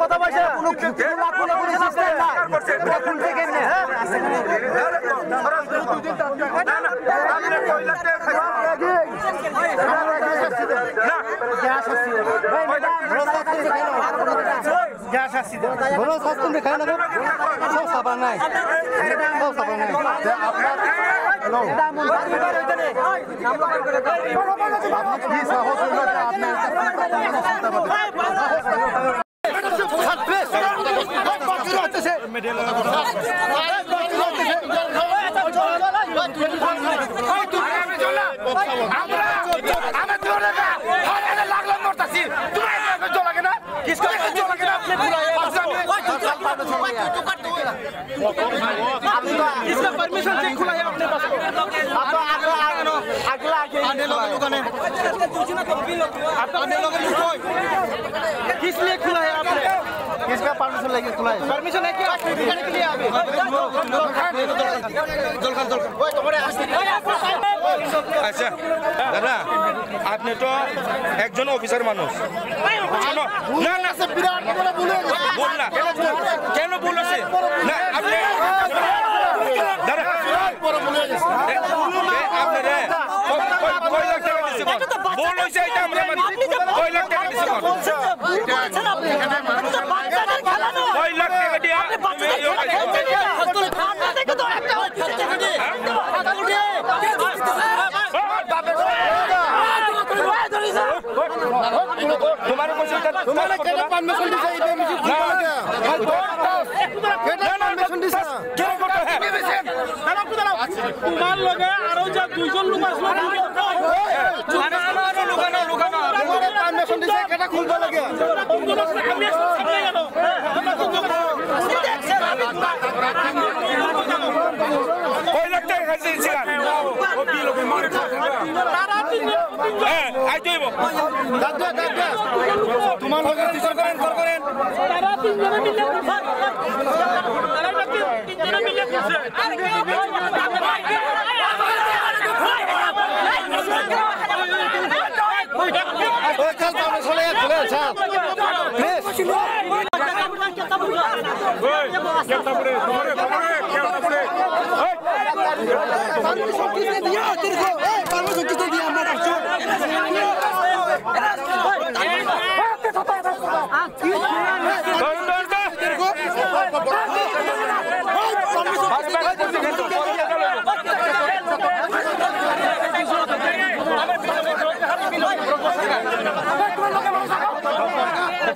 কত পয়সা কি সাহস হইল যে আপনি इसका परमिशन चेक खुला है अपने पास अगला आगे आने लोगों ने आने लोगों ने किस लिए खुला है आपने किसका परमिशन लेके खुला है परमिशन है क्या दिखाने के लिए अभी আচ্ছা দাদা আপনি তো একজন অফিসার মানুষ শোনো, না না বল না কেন বলেছে না আপনি দাদা এ, আপনি রে ক- ক- দিছে বল হইছে এটা আমরা মানি কয় লাখ টাকা দিছে বল কয় লাখ টাকা দিয়া তোমার কইছে তোমার কেন পারমিশন দিছে এই মিউজিক কেন পারমিশন দিছে হ্যাঁ তোমার লগে আরো যা দুইজন লোক আছে তোমার লগে করেন তারা তিনজনে মিলে তারা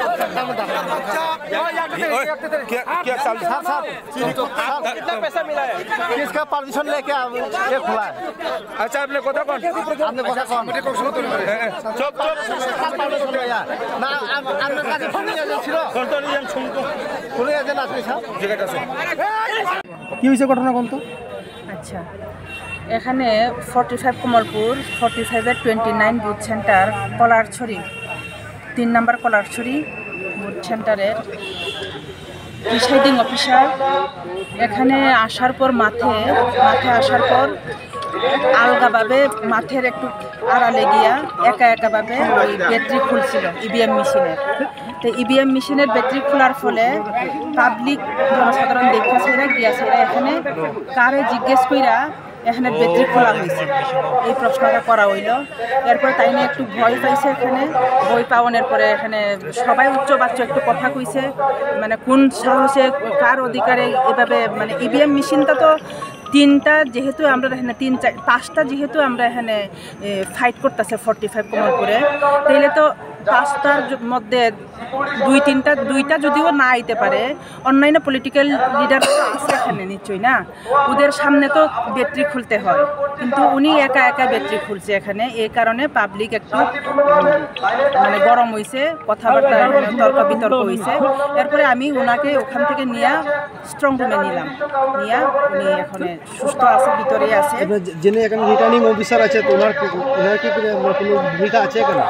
হ্যাঁ আপনো क्या क्या चाल कितना पैसा मिला है किसका परमिशन लेके ये खुला है अच्छा आपने কথা কোন आपने কথা कौन চুপ চুপ परमिशन लिया ना आप- আপনার কাছে ফোন ছিল সন্তরিয়ান শুনতো পুলিশ এজেন্ট আছে স্যার ঠিক আছে কি হয়েছে ঘটনা কোন তো আচ্ছা এখানে ফর্টি ফাইভ কমলপুর ফর্টি ফাইভের twenty nine booth centre Kalarchhari তিন নম্বর কলারছড়ি বুথ সেন্টারের প্রিসাইডিং অফিসার এখানে আসার পর মাঠে মাঠে আসার পর আলগাভাবে মাঠের একটু আড়ালে গিয়া একা একাভাবে ওই ব্যাটারি খুলছিল ইভিএম মেশিনের তো ইভিএম মেশিনের ব্যাটারি খোলার ফলে পাবলিক জনসাধারণ দেখা সেরা গিয়া সেরা এখানে কারে জিজ্ঞেস কইরা এখানে ব্যাটারি খোলা হয়েছে। এই প্রশ্নটা করা হইল। এরপরে তাই নিয়ে একটু ভয় পাইছে এখানে। ভয় পাওয়ানোর পরে এখানে সবাই উচ্চ বাচ্চ একটু কথা কইছে। মানে কোন সাহসে কার অধিকারে এভাবে মানে ইভিএম মেশিনটা তো তিনটা যেহেতু আমরা এখানে তিন চার পাঁচটা যেহেতু আমরা এখানে ফাইট করতেছে ফর্টি ফাইভ কমলপুরে তাইলে তো পাঁচটার মধ্যে দুই তিনটা, দুইটা যদিও না আইতে পারে, অন্যান্য পলিটিক্যাল লিডার আছে এখানে নিশ্চয়ই না? ওদের সামনে তো ব্যাটারি খুলতে হয়। কিন্তু উনি একা একা ব্যাটারি খুলছে এখানে এই কারণে পাবলিক একটু মানে গরম হয়েছে কথাবার্তা তর্ক বিতর্ক হয়েছে এরপরে আমি ওনাকে ওখান থেকে নিয়ে স্ট্রং রুমে নিলাম। নিয়ে উনি এখন সুস্থ আছে, ভিতরে আছে। যিনি এখানে রিটার্নিং অফিসার আছে, তো ওনার কি- কোনো ভূমিকা আছে এখানে?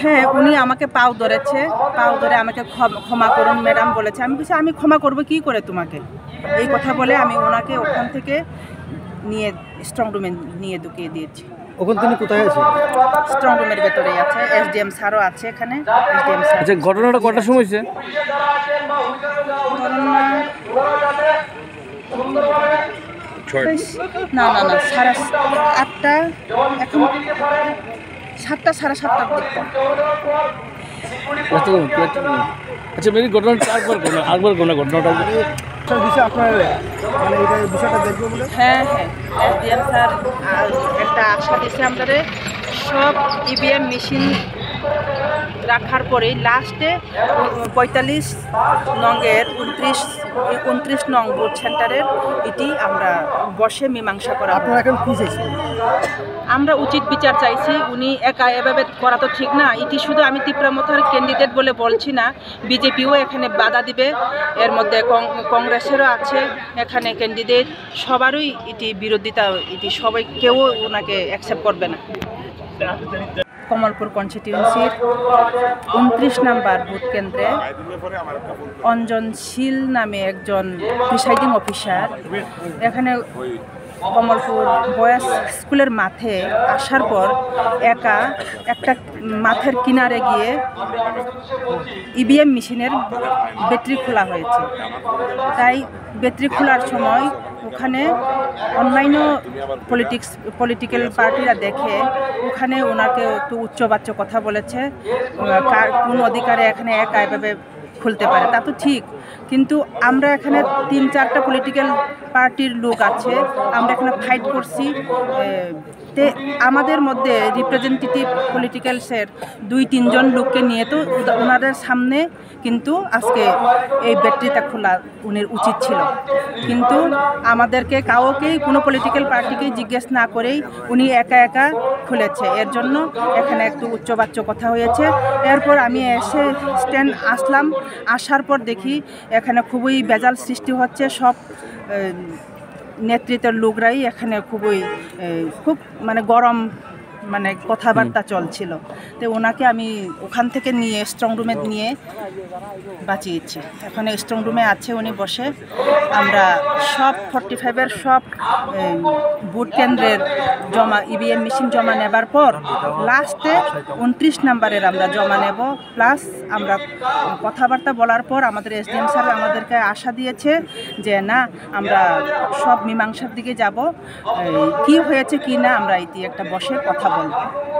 হ্যাঁ উনি আমাকে পাও ধরেছে। পাও ধরে আমাকে ক্ষমা করুন ম্যাডাম বলেছে। আমি বলছি আমি ক্ষমা করব কি করে তোমাকে? এই কথা বলে আমি ওনাকে ওখান থেকে নিয়ে স্ট্রং রুমে নিয়ে ঢুকিয়ে দিয়েছি। ওখান তিনি কোথায় আছে? স্ট্রং রুমের ভেতরেই আছে। এসডিএম স্যারও আছে এখানে। এসডিএম স্যার আচ্ছা ঘটনাটা কটার সময় হয়েছে? না না না সাড়ে আটটা এখন সাতটা সাড়ে সাতটার দিকটা আচ্ছা মেরি ঘটনাটা একবার কোন একবার কোন ঘটনাটা আপনার মানে এটা বিষয়টা দেখবে বলে? হ্যাঁ হ্যাঁ। এসডিএম স্যার একটা আশা দিয়েছে আমাদের সব ইভিএম মেশিন রাখার পরে লাস্টে পঁয়তাল্লিশ নংয়ের উনত্রিশ উনত্রিশ নং বুথ সেন্টারের এটি আমরা বসে মীমাংসা করা। আপনারা এখন কি চাইছেন? আমরা উচিত বিচার চাইছি, উনি একা এভাবে করা তো ঠিক না। এটি শুধু আমি তিপ্রামথার ক্যান্ডিডেট বলে বলছি না, বিজেপিও এখানে বাধা দিবে, এর মধ্যে কংগ্রেসেরও আছে এখানে ক্যান্ডিডেট সবারই এটি বিরোধিতা, এটি সবাই, কেউ ওনাকে অ্যাকসেপ্ট করবে না। কমলপুর কনস্টিটিউন্সির উনত্রিশ নাম্বার ভোট কেন্দ্রে অঞ্জন শীল নামে একজন প্রিসাইডিং অফিসার এখানে কমলপুর বয়েজ স্কুলের মাঠে আসার পর একা একটা মাঠের কিনারে গিয়ে ইভিএম মেশিনের ব্যাটারি খোলা হয়েছে। তাই ব্যাটারি খোলার সময় ওখানে অন্যান্য পলিটিক্স পলিটিক্যাল পার্টিরা দেখে ওখানে ওনাকে একটু উচ্চবাচ্য কথা বলেছে কার কোন অধিকারে এখানে একা এভাবে খুলতে পারে, তা তো ঠিক। কিন্তু আমরা এখানে তিন চারটা পলিটিক্যাল পার্টির লোক আছে, আমরা এখানে ফাইট করছি তে আমাদের মধ্যে রিপ্রেজেন্টেটিভ পলিটিক্যালসের দুই, তিনজন লোককে নিয়ে তো ওনাদের সামনে কিন্তু আজকে এই ব্যাটারিটা খোলা উনির উচিত ছিল। কিন্তু আমাদেরকে কাউকেই, কোনো পলিটিক্যাল পার্টিকেই জিজ্ঞেস না করেই উনি একা একা খুলেছে। এর জন্য এখানে একটু উচ্চবাচ্য কথা হয়েছে। এরপর আমি এসে স্ট্যান্ড আসলাম। আসার পর দেখি এখানে খুবই বেজাল সৃষ্টি হচ্ছে। সব নেতৃত্বের লোকরাই এখানে খুবই খুব মানে গরম মানে কথাবার্তা চলছিল। তো ওনাকে আমি ওখান থেকে নিয়ে স্ট্রং রুমে নিয়ে বাঁচিয়েছি। এখন স্ট্রং রুমে আছে উনি বসে আমরা সব ফর্টি ফাইভের সব বুথ কেন্দ্রের জমা ইভিএম মেশিন জমা নেবার পর লাস্টে উনত্রিশ নাম্বারের আমরা জমা নেব। প্লাস আমরা কথাবার্তা বলার পর আমাদের এসডিএম স্যার আমাদেরকে আশা দিয়েছে যে না আমরা সব মীমাংসার দিকে যাব। কি হয়েছে কি না আমরা এটি একটা বসে কথা বলব आप